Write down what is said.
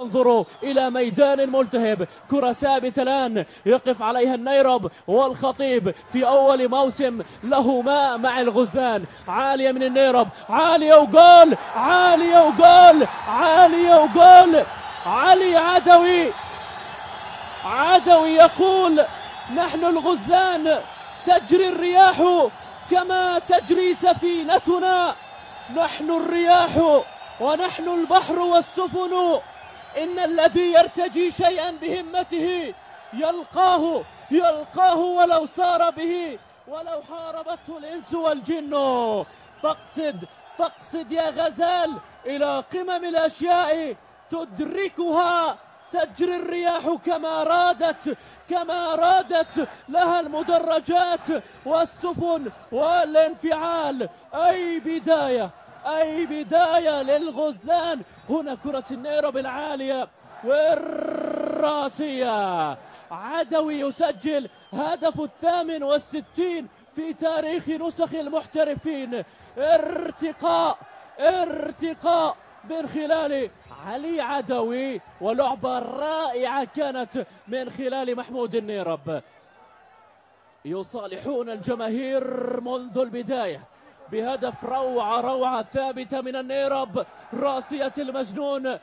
انظروا إلى ميدان ملتهب. كرة ثابتة الآن. يقف عليها النيرب والخطيب في أول موسم له ما مع الغزلان. عالية من النيرب عالية وجول. عالية وجول. عالية وجول. علي عدوي. عدوي يقول نحن الغزلان تجري الرياح كما تجري سفينتنا. نحن الرياح ونحن البحر والسفن. إن الذي يرتجي شيئا بهمته يلقاه يلقاه ولو سار به ولو حاربته الإنس والجن. فاقصد فاقصد يا غزال إلى قمم الأشياء تدركها تجري الرياح كما رادت كما رادت لها المدرجات والسفن والانفعال. أي بداية! أي بداية للغزلان. هنا كرة النيرب العالية والراسية. عدوي يسجل هدف الثامن والستين في تاريخ نسخ المحترفين. ارتقاء ارتقاء من خلال علي عدوي. ولعبة رائعة كانت من خلال محمود النيرب. يصالحون الجماهير منذ البداية. بهدف روعة روعة ثابتة من النيرب راسية المجنون.